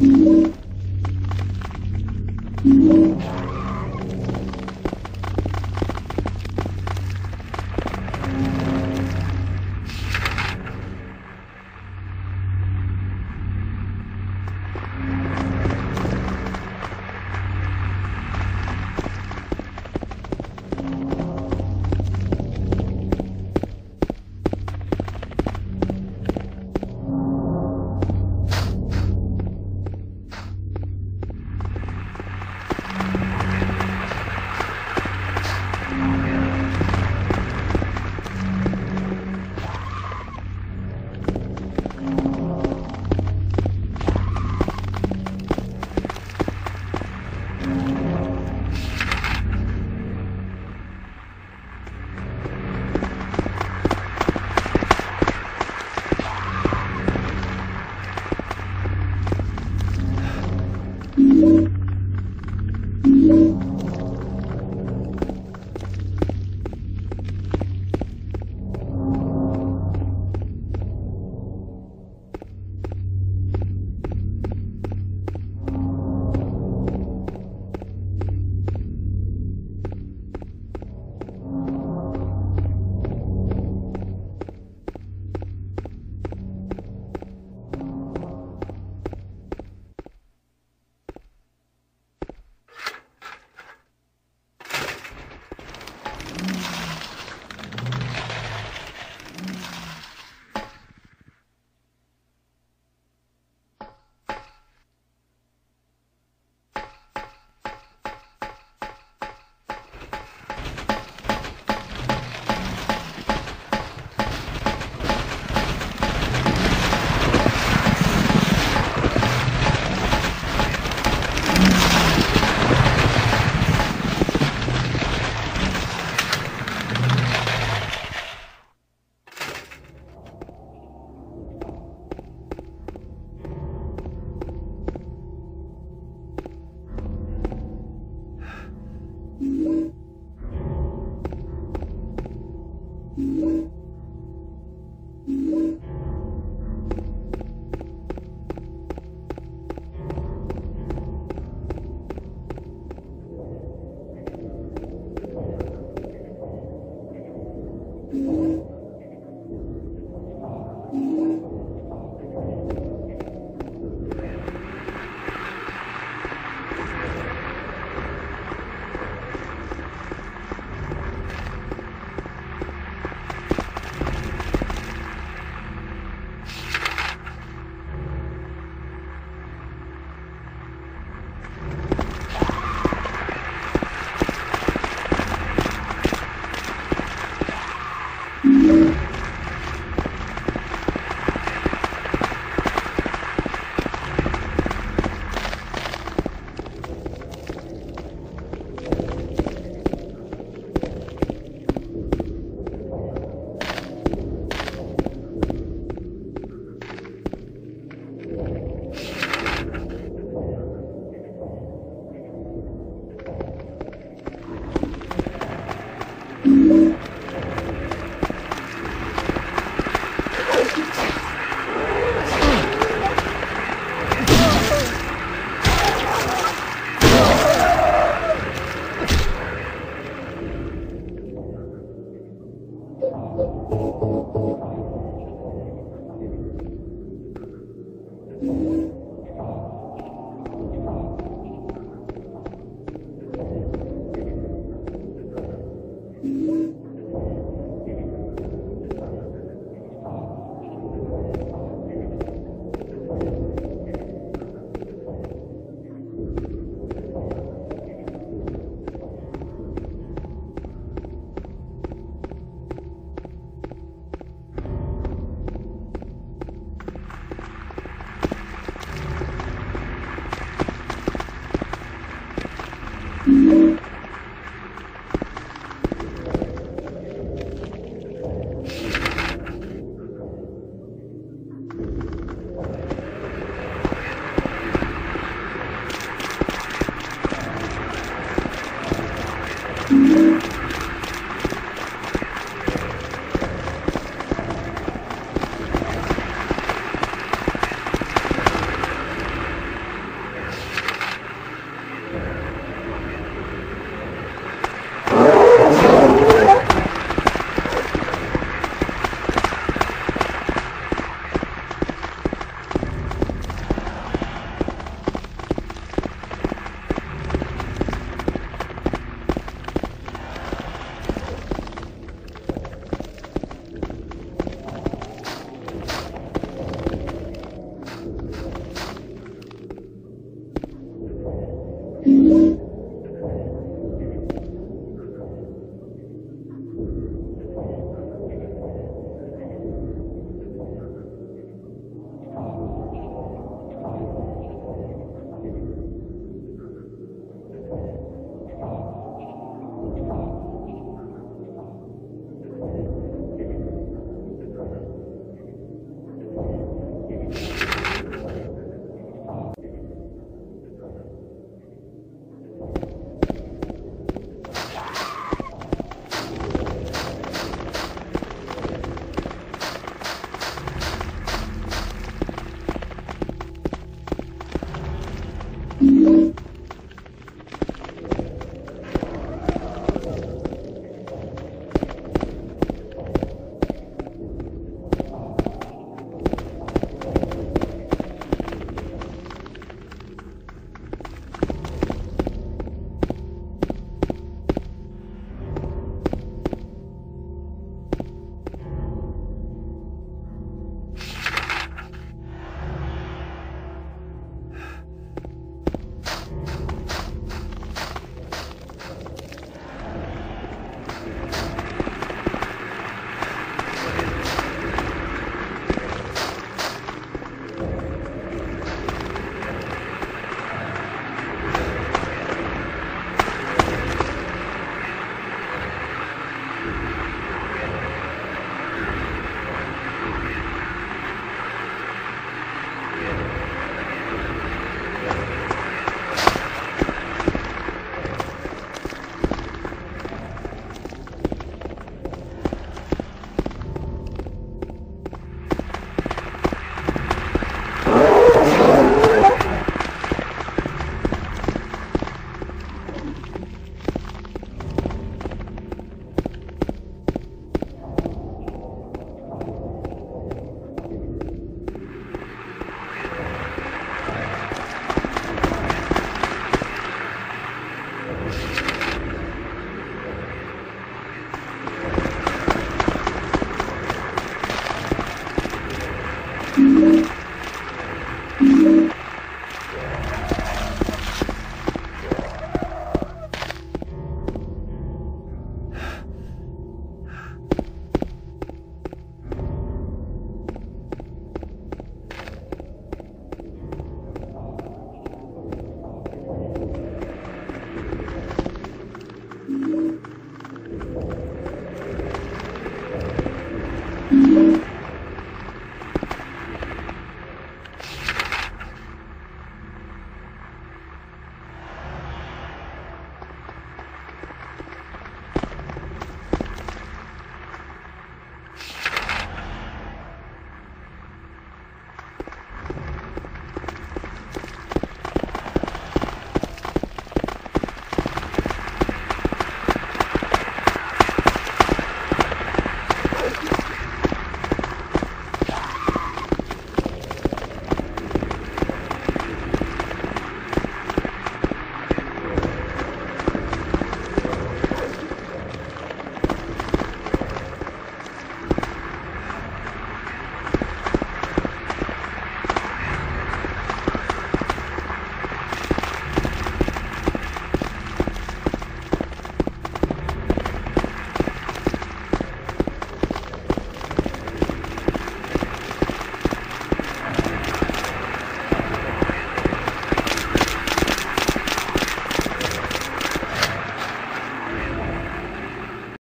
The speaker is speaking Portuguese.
Música